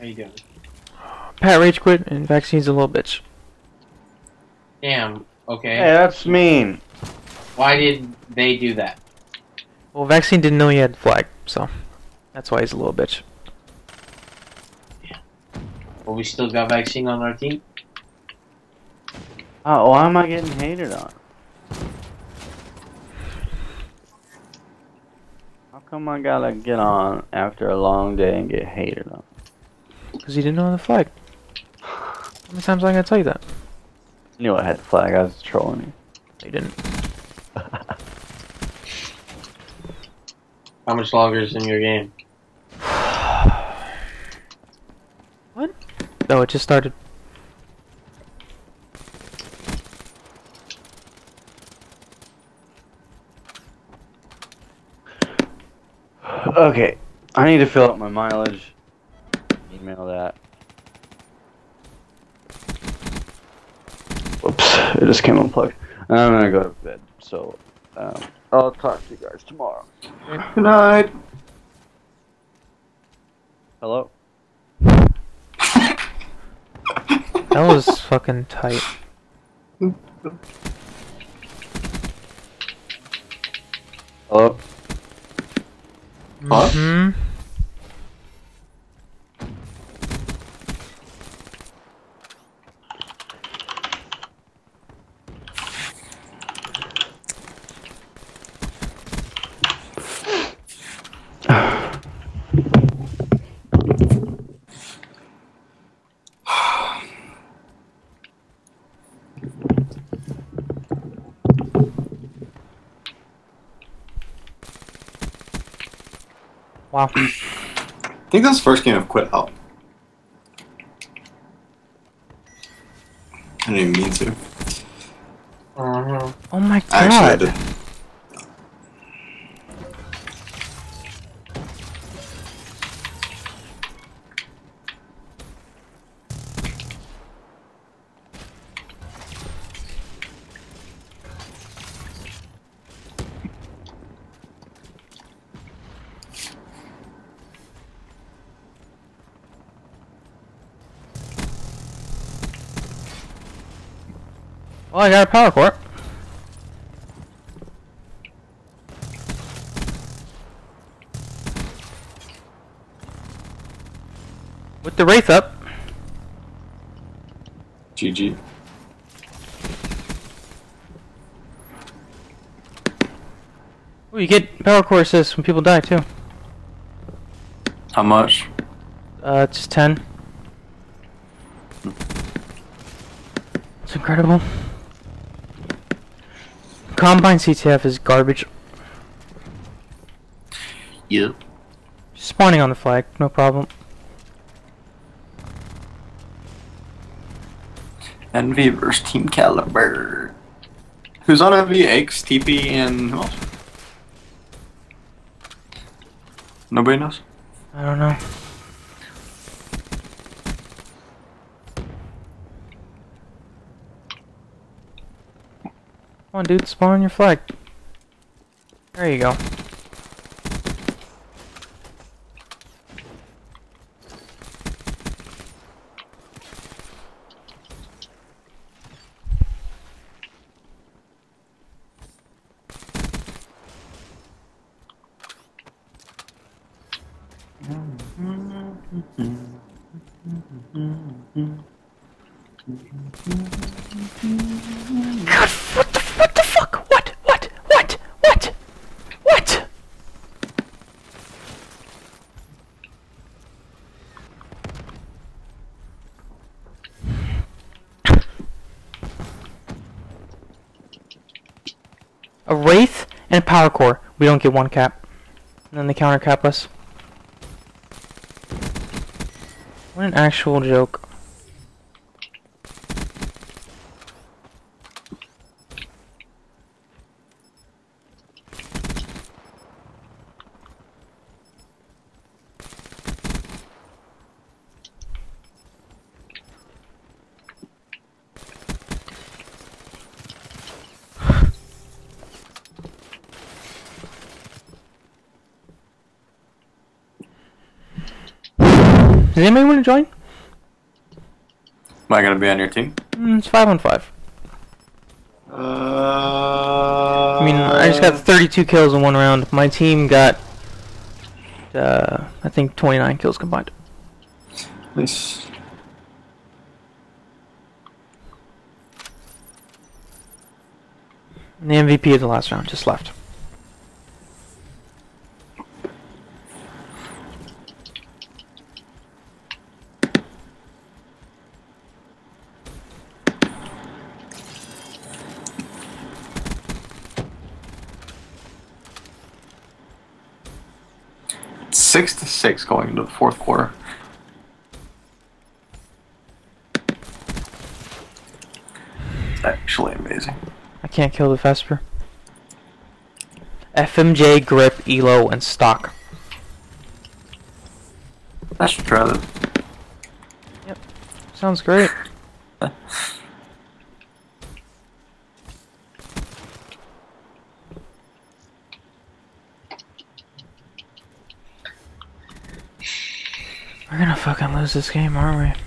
How you doing? Pat rage quit and vaccine's a little bitch. Damn. Okay. Hey, that's mean. Why did they do that? Well, vaccine didn't know he had flag, so that's why he's a little bitch. Well, we still got vaccine on our team. Oh, why am I getting hated on? How come I gotta get on after a long day and get hated on? Because he didn't know the flag. How many times am I gonna tell you that? You knew I had the flag, I was trolling you. He didn't. How much longer is in your game? what? No, it just started. Okay, I need to fill up my mileage. Email that. Whoops, it just came unplugged. I'm gonna go to bed, so um, I'll talk to you guys tomorrow. Good night. Hello? That was fucking tight. Hello? Huh? hmm Wow. I think that's the first game I've quit out. I didn't even mean to. Uh-huh. Oh my Actually, I god. did. I got a power core. With the wraith up. GG. Oh, you get power core assists when people die too. How much? Uh, it's just 10. It's incredible. Combine CTF is garbage. Yep. Spawning on the flag, no problem. Envy versus Team Kaliber. Who's on Envy? X, TP, and who else? Nobody knows? I don't know. On, dude, spawn your flag. There you go. God, what the, what the fuck? What? What? What? What? What? A Wraith and a Power Core. We don't get one cap. And then they counter cap us. What an actual joke. Does anybody want to join? Am I gonna be on your team? Mm, it's five on five. Uh, I mean, I just got 32 kills in one round. My team got, uh, I think 29 kills combined. Nice. And the MVP of the last round just left. Six to six going into the fourth quarter. It's actually amazing. I can't kill the Vesper. FMJ, Grip, Elo, and Stock. I should try that. Sounds great. We're gonna this game, aren't we?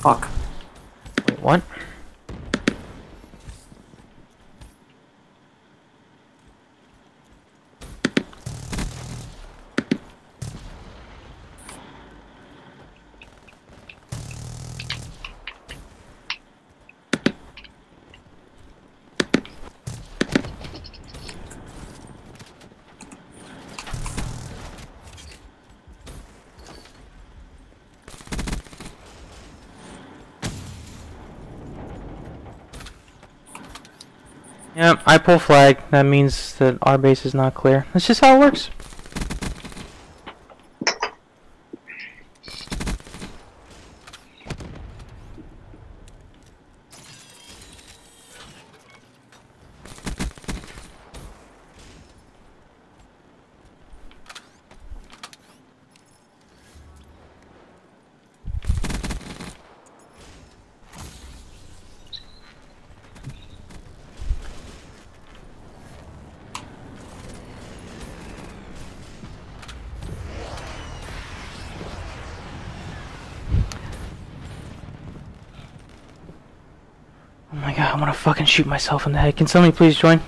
Fuck. Wait, what? Yep, I pull flag. That means that our base is not clear. That's just how it works. Oh my god, I'm gonna fucking shoot myself in the head. Can somebody please join?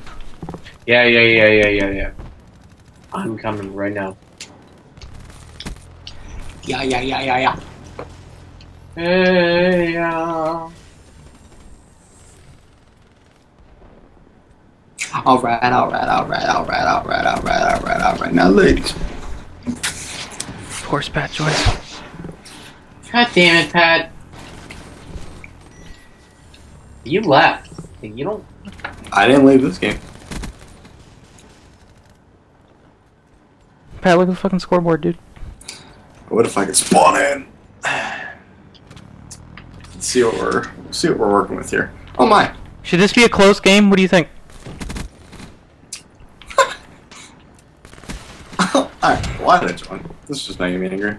Yeah, yeah, yeah, yeah, yeah, yeah. I'm coming right now. Yeah, yeah, yeah, yeah, yeah. Hey, yeah. Alright, alright, alright, alright, alright, alright, alright, alright. Now, ladies. Of course, Pat joins. God damn it, Pat. You left. You don't. I didn't leave this game. Pat, look at the fucking scoreboard, dude. What if I could spawn in? Let's see what we're see what we're working with here. Oh my! Should this be a close game? What do you think? Alright, why did I join? This is just making me angry.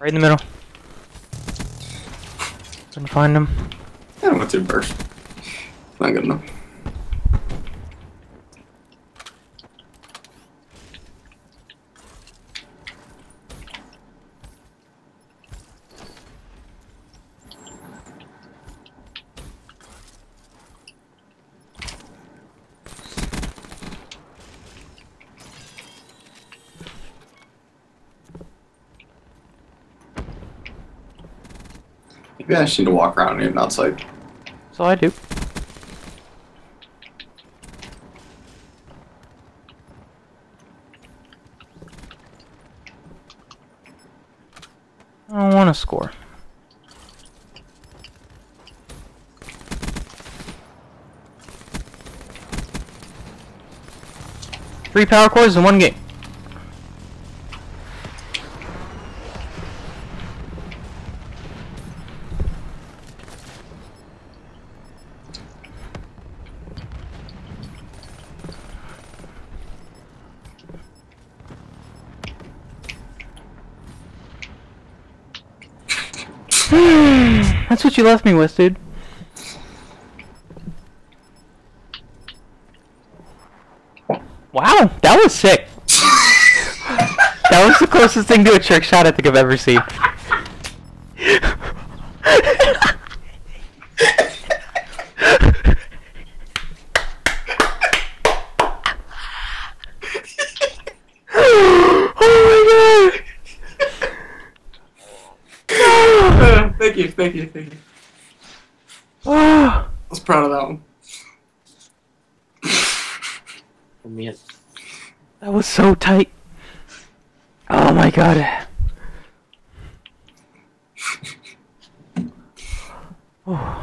Right in the middle. Gonna find him. I went through burst. Not good enough. Maybe I just need to walk around and outside. That's all I do. I don't want to score. Three power cores in one game. That's what you left me with, dude. Wow, that was sick. that was the closest thing to a trick shot I think I've ever seen. oh Uh, thank you, thank you, thank you. my! I was proud of that one. I mean, that was so tight. Oh my god. Oh.